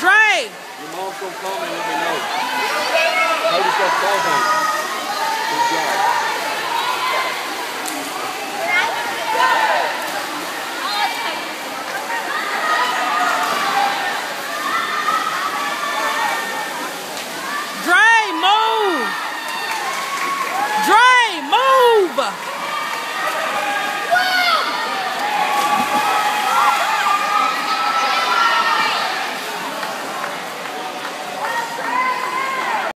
Dre. Your mom's gonna call me and let me know. Nobody's gonna call me.